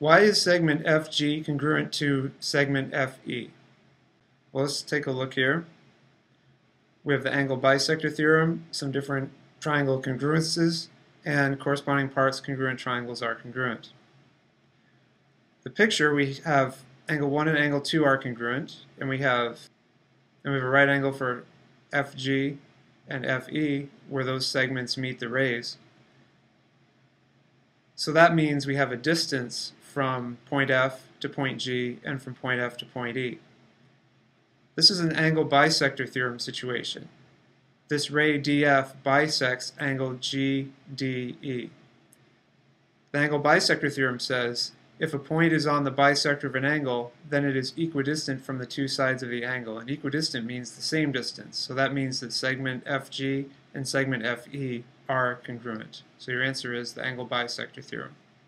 Why is segment FG congruent to segment FE? Well, let's take a look here. We have the angle bisector theorem, some different triangle congruences, and corresponding parts congruent triangles are congruent. The picture, we have angle 1 and angle 2 are congruent, and we have and we have a right angle for FG and FE where those segments meet the rays. So that means we have a distance from point F to point G and from point F to point E. This is an angle bisector theorem situation. This ray DF bisects angle GDE. The angle bisector theorem says if a point is on the bisector of an angle, then it is equidistant from the two sides of the angle. And equidistant means the same distance. So that means that segment FG and segment FE are congruent. So your answer is the angle bisector theorem.